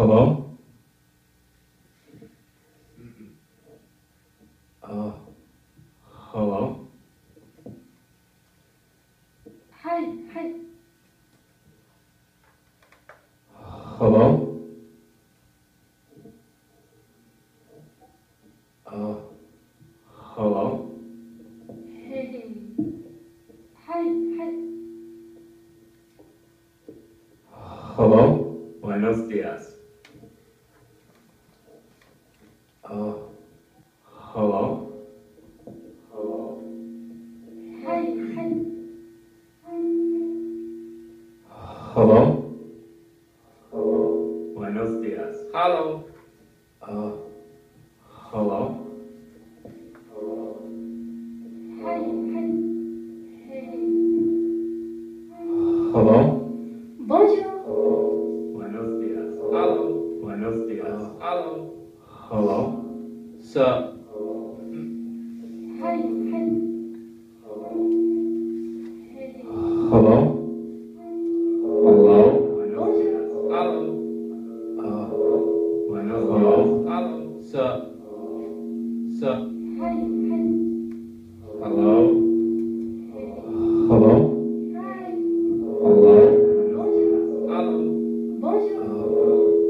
Hello? Uh, hello? Hi, hi. Hello? Uh, hello? Hey. Hi, hi. Hello? Buenos dias. Uh, hello? Hi, hi. Hello? Buenos días. Hello. Uh, hello? Hi, hi. Hey. Hello? Bonjour. Buenos días. Hello. Buenos días. Hello. Hello? Sir. Hi, hi. Hello? Hello? Hello. Uh, hello? Hello. Sir. Sir. Hi, hi. Hello? Hello? Hi. Hello? Hello. Bonjour. Uh,